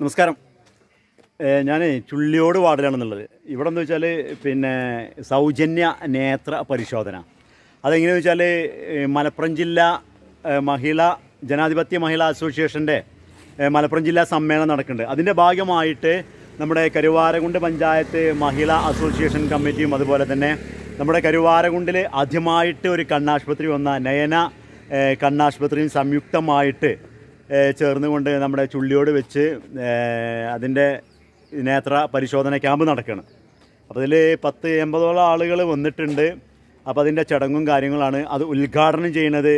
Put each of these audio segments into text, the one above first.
നമസ്കാരം. ഞാൻ ചുള്ളിയോട് വാർഡിലാണെന്നുള്ളത് ഇവിടെ എന്ന് വെച്ചാൽ പിന്നെ സൗജന്യ നേത്ര പരിശോധന. അതെങ്ങനെയാണെന്ന് വെച്ചാൽ മലപ്പുറം ജില്ല മഹിള ജനാധിപത്യ മഹിളാ അസോസിയേഷന്റെ മലപ്പുറം ജില്ലാ സമ്മേളനം നടക്കുന്നുണ്ട്. അതിന്റെ ഭാഗമായിട്ട് നമ്മുടെ കരുവാരകുണ്ട് പഞ്ചായത്ത് മഹിളാ അസോസിയേഷൻ കമ്മിറ്റിയും അതുപോലെ തന്നെ നമ്മുടെ കരുവാരകുണ്ടിൽ ആദ്യമായിട്ട് ഒരു കണ്ണാശുപത്രി വന്ന നയന കണ്ണാശുപത്രിയും സംയുക്തമായിട്ട് ചേർന്നുകൊണ്ട് നമ്മുടെ ചുള്ളിയോട് വെച്ച് അതിന്റെ നേത്ര പരിശോധന ക്യാമ്പ് നടക്കുകയാണ് അപ്പോൾ ഇതിൽ പത്ത് എൺപതോളം ആളുകൾ വന്നിട്ടുണ്ട്. അപ്പോൾ അതിന്റെ ചടങ്ങും കാര്യങ്ങളാണ്. അത് ഉദ്ഘാടനം ചെയ്യുന്നത്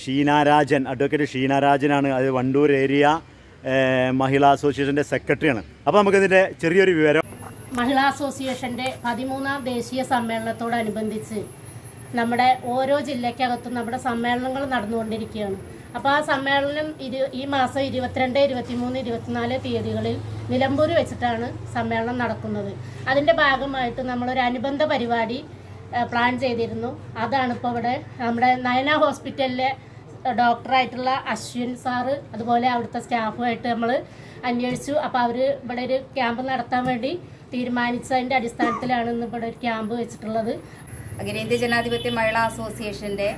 ഷീനാരാജൻ അഡ്വക്കേറ്റ് ഷീനാരാജനാണ്. അത് വണ്ടൂർ ഏരിയ മഹിളാ അസോസിയേഷന്റെ സെക്രട്ടറിയാണ്. അപ്പോൾ നമുക്കിതിന്റെ ചെറിയൊരു വിവരം. മഹിളാ അസോസിയേഷന്റെ പതിമൂന്നാം ദേശീയ സമ്മേളനത്തോടനുബന്ധിച്ച് നമ്മുടെ ഓരോ ജില്ലയ്ക്കകത്തും നമ്മുടെ സമ്മേളനങ്ങൾ നടന്നുകൊണ്ടിരിക്കുകയാണ്. അപ്പോൾ ആ സമ്മേളനം ഇരു ഈ മാസം ഇരുപത്തിരണ്ട് ഇരുപത്തിമൂന്ന് ഇരുപത്തിനാല് തീയതികളിൽ നിലമ്പൂർ വെച്ചിട്ടാണ് സമ്മേളനം നടക്കുന്നത്. അതിന്റെ ഭാഗമായിട്ട് നമ്മളൊരു അനുബന്ധ പരിപാടി പ്ലാൻ ചെയ്തിരുന്നു. അതാണ് ഇപ്പോൾ ഇവിടെ നമ്മുടെ നയന ഹോസ്പിറ്റലിലെ ഡോക്ടറായിട്ടുള്ള അശ്വിൻ സാറ് അതുപോലെ അവിടുത്തെ സ്റ്റാഫുമായിട്ട് നമ്മൾ അന്വേഷിച്ചു. അപ്പോൾ അവർ ഇവിടെ ഒരു ക്യാമ്പ് നടത്താൻ വേണ്ടി തീരുമാനിച്ചതിന്റെ അടിസ്ഥാനത്തിലാണ് ഇന്ന് ഇവിടെ ഒരു ക്യാമ്പ് വെച്ചിട്ടുള്ളത്. അഖിലേന്ത്യ ജനാധിപത്യ മഹിളാ അസോസിയേഷന്റെ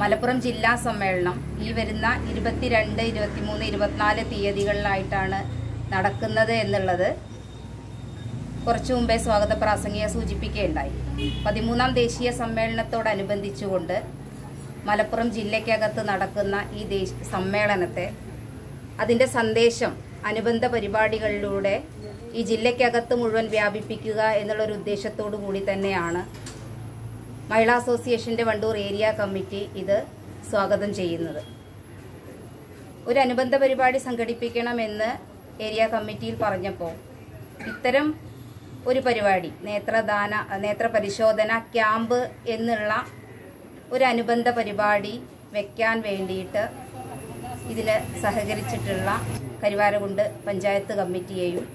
മലപ്പുറം ജില്ലാ സമ്മേളനം. ഈ വരുന്ന ഇരുപത്തിരണ്ട് ഇരുപത്തിമൂന്ന് ഇരുപത്തിനാല് തീയതികളിലായിട്ടാണ് നടക്കുന്നത് എന്നുള്ളത് കുറച്ചു മുമ്പേ സ്വാഗത പ്രാസംഗിക സൂചിപ്പിക്കുകയുണ്ടായി. പതിമൂന്നാം ദേശീയ സമ്മേളനത്തോടനുബന്ധിച്ചുകൊണ്ട് മലപ്പുറം ജില്ലയ്ക്കകത്ത് നടക്കുന്ന ഈ സമ്മേളനത്തെ അതിന്റെ സന്ദേശം അനുബന്ധ പരിപാടികളിലൂടെ ഈ ജില്ലയ്ക്കകത്ത് മുഴുവൻ വ്യാപിപ്പിക്കുക എന്നുള്ളൊരു ഉദ്ദേശത്തോടു കൂടി തന്നെയാണ് മഹിളാ അസോസിയേഷന്റെ വണ്ടൂർ ഏരിയ കമ്മിറ്റി ഇത് സ്വാഗതം ചെയ്യുന്നത്. ഒരു അനുബന്ധ പരിപാടി സംഘടിപ്പിക്കണമെന്ന് ഏരിയ കമ്മിറ്റിയിൽ പറഞ്ഞപ്പോൾ ഇത്തരം ഒരു പരിപാടി നേത്രദാന നേത്ര പരിശോധന ക്യാമ്പ് എന്നുള്ള ഒരു അനുബന്ധ പരിപാടി വെക്കാൻ വേണ്ടിയിട്ട് ഇതിന് സഹകരിച്ചിട്ടുള്ള കരുവാരകുണ്ട് പഞ്ചായത്ത് കമ്മിറ്റിയെയും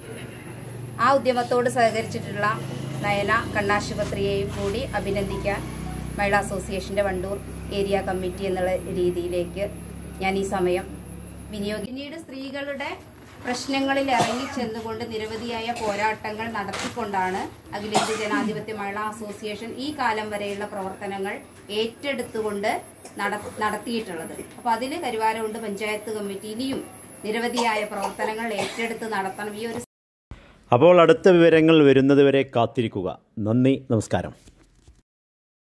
ആ ഉദ്യമത്തോട് സഹകരിച്ചിട്ടുള്ള നയന കണ്ണാശുപത്രിയെയും കൂടി അഭിനന്ദിക്കാൻ മഹിളാ അസോസിയേഷന്റെ വണ്ടൂർ ഏരിയ കമ്മിറ്റി എന്നുള്ള രീതിയിലേക്ക് ഞാൻ ഈ സമയം വിനിയോഗി പിന്നീട് സ്ത്രീകളുടെ പ്രശ്നങ്ങളിൽ ഇറങ്ങി ചെന്നുകൊണ്ട് നിരവധിയായ പോരാട്ടങ്ങൾ നടത്തിക്കൊണ്ടാണ് അഖിലേന്ത്യ ജനാധിപത്യ മഹിളാ അസോസിയേഷൻ ഈ കാലം വരെയുള്ള പ്രവർത്തനങ്ങൾ ഏറ്റെടുത്തുകൊണ്ട് നട- നടത്തിയിട്ടുള്ളത്. അപ്പോൾ അതിൽ കരുവാരമുണ്ട് പഞ്ചായത്ത് കമ്മിറ്റി ഇനിയും നിരവധിയായ പ്രവർത്തനങ്ങൾ ഏറ്റെടുത്ത് നടത്തണം. ഈ ഒരു അപ്പോൾ അടുത്ത വിവരങ്ങൾ വരുന്നതുവരെ കാത്തിരിക്കുക. നന്ദി നമസ്കാരം.